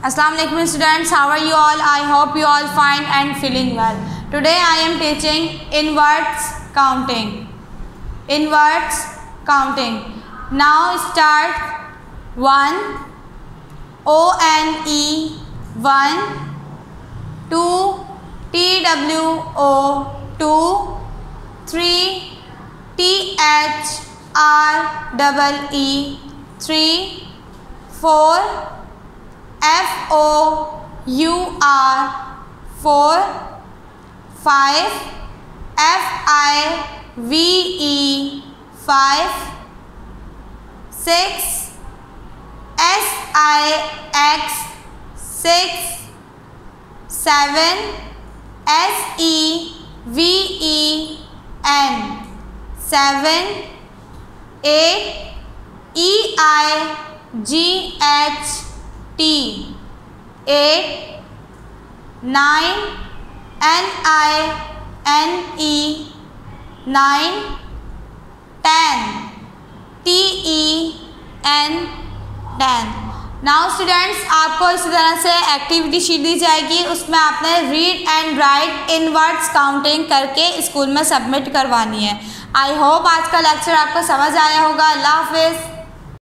Assalamu alaikum students. How are you all? I hope you all fine and feeling well. Today I am teaching inverts counting. Inverts counting. Now start. 1 O N E. 1 2 T W O. 2 3 T H R double E. 3 4 F O U R four five F I V E five six S I X six seven S E V E N seven eight E I G H T. Eight nine N I N E. nine ten T E N ten now students आपको इसी तरह से activity sheet दी जाएगी। उसमें आपने read and write in words counting करके school में submit करवानी है। आई होप आज का लेक्चर आपको समझ आया होगा। अल्लाह हाफिज़।